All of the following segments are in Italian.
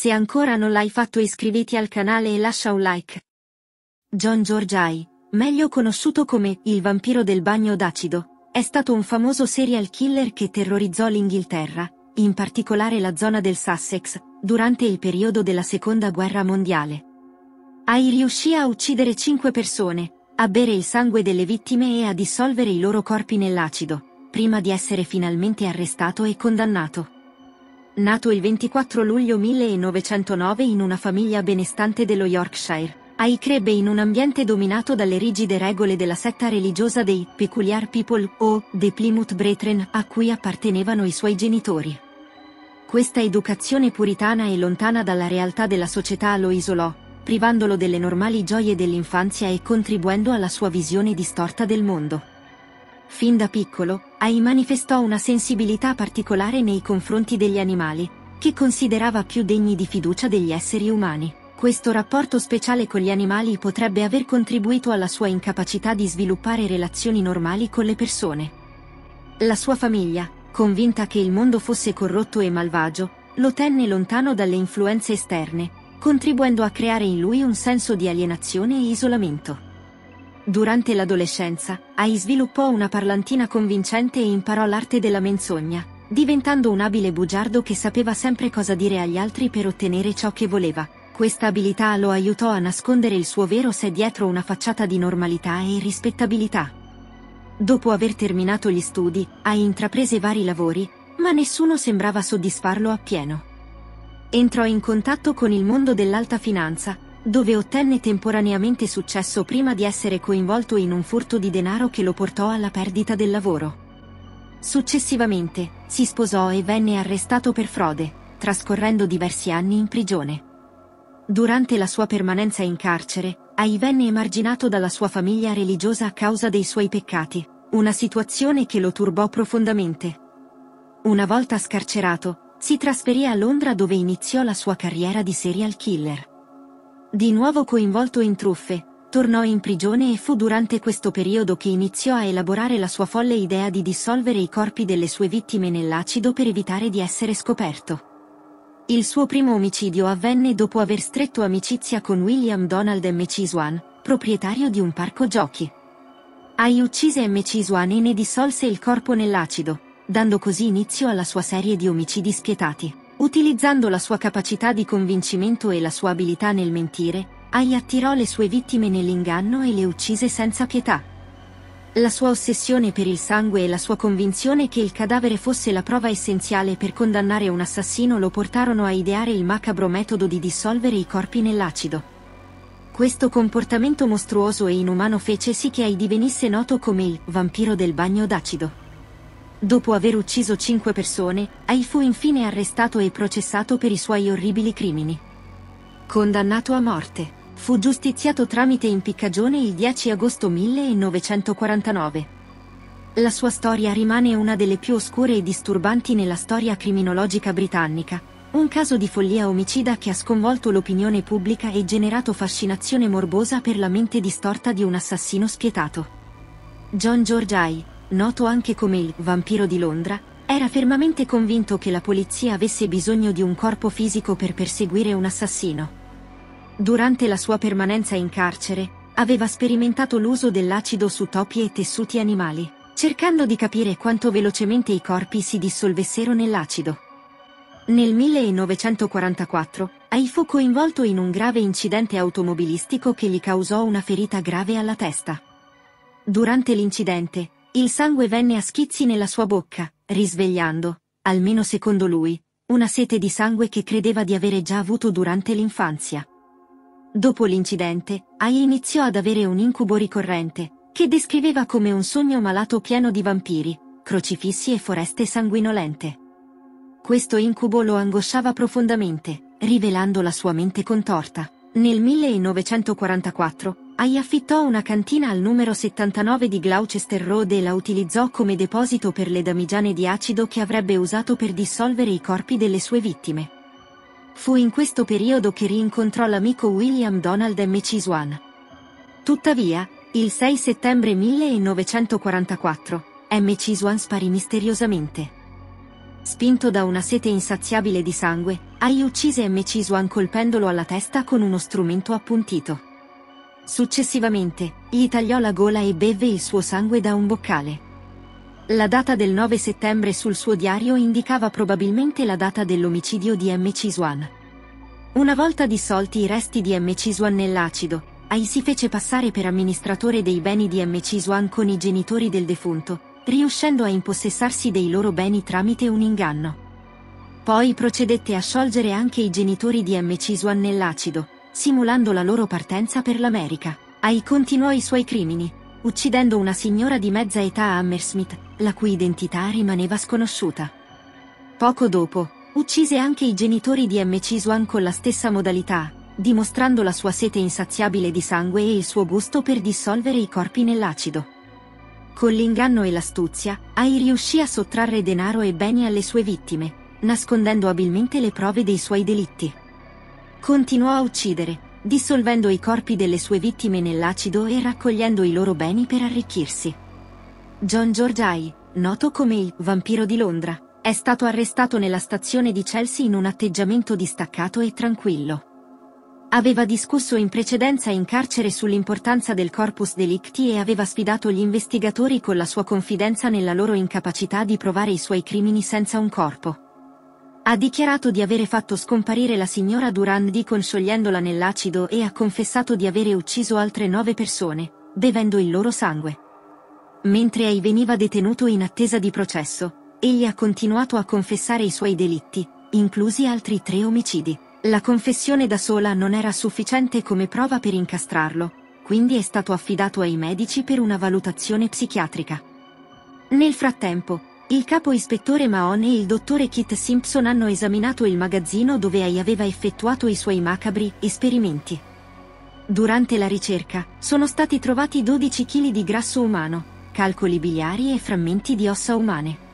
Se ancora non l'hai fatto iscriviti al canale e lascia un like. John George Ai, meglio conosciuto come il vampiro del bagno d'acido, è stato un famoso serial killer che terrorizzò l'Inghilterra, in particolare la zona del Sussex, durante il periodo della Seconda Guerra Mondiale. Ai riuscì a uccidere cinque persone, a bere il sangue delle vittime e a dissolvere i loro corpi nell'acido, prima di essere finalmente arrestato e condannato. Nato il 24 luglio 1909 in una famiglia benestante dello Yorkshire, Ai crebbe in un ambiente dominato dalle rigide regole della setta religiosa dei Peculiar People o The Plymouth Brethren a cui appartenevano i suoi genitori. Questa educazione puritana e lontana dalla realtà della società lo isolò, privandolo delle normali gioie dell'infanzia e contribuendo alla sua visione distorta del mondo. Fin da piccolo, Ai manifestò una sensibilità particolare nei confronti degli animali, che considerava più degni di fiducia degli esseri umani. Questo rapporto speciale con gli animali potrebbe aver contribuito alla sua incapacità di sviluppare relazioni normali con le persone. La sua famiglia, convinta che il mondo fosse corrotto e malvagio, lo tenne lontano dalle influenze esterne, contribuendo a creare in lui un senso di alienazione e isolamento. Durante l'adolescenza, Ai sviluppò una parlantina convincente e imparò l'arte della menzogna, diventando un abile bugiardo che sapeva sempre cosa dire agli altri per ottenere ciò che voleva. Questa abilità lo aiutò a nascondere il suo vero sé dietro una facciata di normalità e rispettabilità. Dopo aver terminato gli studi, Ai intraprese vari lavori, ma nessuno sembrava soddisfarlo appieno. Entrò in contatto con il mondo dell'alta finanza, dove ottenne temporaneamente successo prima di essere coinvolto in un furto di denaro che lo portò alla perdita del lavoro. Successivamente, si sposò e venne arrestato per frode, trascorrendo diversi anni in prigione. Durante la sua permanenza in carcere, Ai venne emarginato dalla sua famiglia religiosa a causa dei suoi peccati, una situazione che lo turbò profondamente. Una volta scarcerato, si trasferì a Londra dove iniziò la sua carriera di serial killer. Di nuovo coinvolto in truffe, tornò in prigione e fu durante questo periodo che iniziò a elaborare la sua folle idea di dissolvere i corpi delle sue vittime nell'acido per evitare di essere scoperto. Il suo primo omicidio avvenne dopo aver stretto amicizia con William Donald M. Ciswan, proprietario di un parco giochi. Ai uccise M. Ciswan e ne dissolse il corpo nell'acido, dando così inizio alla sua serie di omicidi spietati. Utilizzando la sua capacità di convincimento e la sua abilità nel mentire, Ai attirò le sue vittime nell'inganno e le uccise senza pietà. La sua ossessione per il sangue e la sua convinzione che il cadavere fosse la prova essenziale per condannare un assassino lo portarono a ideare il macabro metodo di dissolvere i corpi nell'acido. Questo comportamento mostruoso e inumano fece sì che Ai divenisse noto come il vampiro del bagno d'acido. Dopo aver ucciso cinque persone, Ai fu infine arrestato e processato per i suoi orribili crimini. Condannato a morte, fu giustiziato tramite impiccagione il 10 agosto 1949. La sua storia rimane una delle più oscure e disturbanti nella storia criminologica britannica, un caso di follia omicida che ha sconvolto l'opinione pubblica e generato fascinazione morbosa per la mente distorta di un assassino spietato. John George Ai, noto anche come il vampiro di Londra, era fermamente convinto che la polizia avesse bisogno di un corpo fisico per perseguire un assassino. Durante la sua permanenza in carcere, aveva sperimentato l'uso dell'acido su topi e tessuti animali, cercando di capire quanto velocemente i corpi si dissolvessero nell'acido. Nel 1944, Ai fu coinvolto in un grave incidente automobilistico che gli causò una ferita grave alla testa. Durante l'incidente, il sangue venne a schizzi nella sua bocca, risvegliando, almeno secondo lui, una sete di sangue che credeva di avere già avuto durante l'infanzia. Dopo l'incidente, Ai iniziò ad avere un incubo ricorrente, che descriveva come un sogno malato pieno di vampiri, crocifissi e foreste sanguinolente. Questo incubo lo angosciava profondamente, rivelando la sua mente contorta. Nel 1944, Ai affittò una cantina al numero 79 di Gloucester Road e la utilizzò come deposito per le damigiane di acido che avrebbe usato per dissolvere i corpi delle sue vittime. Fu in questo periodo che rincontrò l'amico William Donald M. Ciswan. Tuttavia, il 6 settembre 1944, M. Ciswan sparì misteriosamente. Spinto da una sete insaziabile di sangue, Ai uccise M. Chiswan colpendolo alla testa con uno strumento appuntito. Successivamente, gli tagliò la gola e beve il suo sangue da un boccale. La data del 9 settembre sul suo diario indicava probabilmente la data dell'omicidio di M. Chiswan. Una volta dissolti i resti di M. Chiswan nell'acido, Ai si fece passare per amministratore dei beni di M. Chiswan con i genitori del defunto, riuscendo a impossessarsi dei loro beni tramite un inganno. Poi procedette a sciogliere anche i genitori di M. Chiswan nell'acido, simulando la loro partenza per l'America. Ai continuò i suoi crimini, uccidendo una signora di mezza età a Hammersmith, la cui identità rimaneva sconosciuta. Poco dopo, uccise anche i genitori di M. Chiswan con la stessa modalità, dimostrando la sua sete insaziabile di sangue e il suo gusto per dissolvere i corpi nell'acido. Con l'inganno e l'astuzia, Ai riuscì a sottrarre denaro e beni alle sue vittime, nascondendo abilmente le prove dei suoi delitti. Continuò a uccidere, dissolvendo i corpi delle sue vittime nell'acido e raccogliendo i loro beni per arricchirsi. John George Ai, noto come il vampiro di Londra, è stato arrestato nella stazione di Chelsea in un atteggiamento distaccato e tranquillo. Aveva discusso in precedenza in carcere sull'importanza del corpus delicti e aveva sfidato gli investigatori con la sua confidenza nella loro incapacità di provare i suoi crimini senza un corpo. Ha dichiarato di avere fatto scomparire la signora Durand Deacon sciogliendola nell'acido e ha confessato di avere ucciso altre nove persone, bevendo il loro sangue. Mentre Ai veniva detenuto in attesa di processo, egli ha continuato a confessare i suoi delitti, inclusi altri tre omicidi. La confessione da sola non era sufficiente come prova per incastrarlo, quindi è stato affidato ai medici per una valutazione psichiatrica. Nel frattempo, il capo ispettore Mahon e il dottore Kit Simpson hanno esaminato il magazzino dove Ai aveva effettuato i suoi macabri esperimenti. Durante la ricerca, sono stati trovati 12 kg di grasso umano, calcoli biliari e frammenti di ossa umane.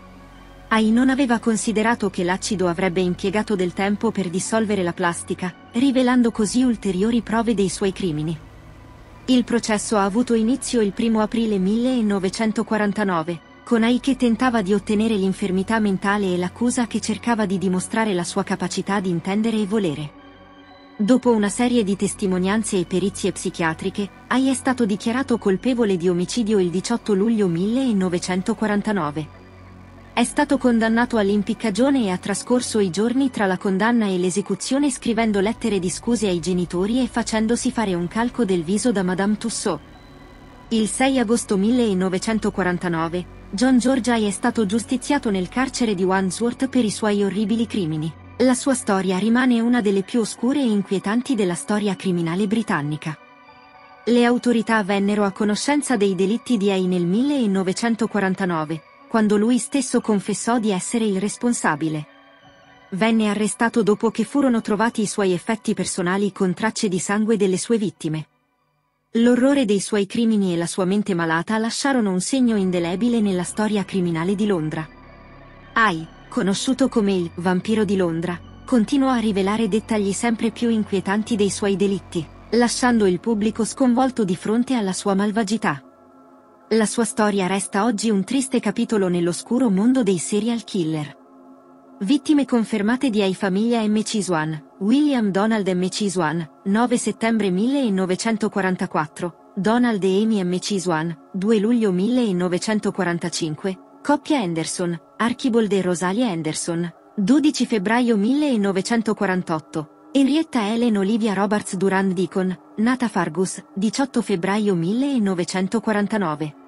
Ai non aveva considerato che l'acido avrebbe impiegato del tempo per dissolvere la plastica, rivelando così ulteriori prove dei suoi crimini. Il processo ha avuto inizio il 1 aprile 1949, con Ai che tentava di ottenere l'infermità mentale e l'accusa che cercava di dimostrare la sua capacità di intendere e volere. Dopo una serie di testimonianze e perizie psichiatriche, Ai è stato dichiarato colpevole di omicidio il 18 luglio 1949. È stato condannato all'impiccagione e ha trascorso i giorni tra la condanna e l'esecuzione scrivendo lettere di scuse ai genitori e facendosi fare un calco del viso da Madame Tussaud. Il 6 agosto 1949, John George è stato giustiziato nel carcere di Wandsworth per i suoi orribili crimini. La sua storia rimane una delle più oscure e inquietanti della storia criminale britannica. Le autorità vennero a conoscenza dei delitti di Hay nel 1949, quando lui stesso confessò di essere il responsabile. Venne arrestato dopo che furono trovati i suoi effetti personali con tracce di sangue delle sue vittime. L'orrore dei suoi crimini e la sua mente malata lasciarono un segno indelebile nella storia criminale di Londra. Ai, conosciuto come il vampiro di Londra, continuò a rivelare dettagli sempre più inquietanti dei suoi delitti, lasciando il pubblico sconvolto di fronte alla sua malvagità. La sua storia resta oggi un triste capitolo nell'oscuro mondo dei serial killer. Vittime confermate di Ai famiglia M. Chiswan, William Donald M. Chiswan, 9 settembre 1944, Donald e Amy M. Chiswan, 2 luglio 1945, coppia Anderson, Archibald e Rosalia Anderson, 12 febbraio 1948, Henrietta Ellen Olivia Roberts Durand Deacon, nata Fargus, 18 febbraio 1949.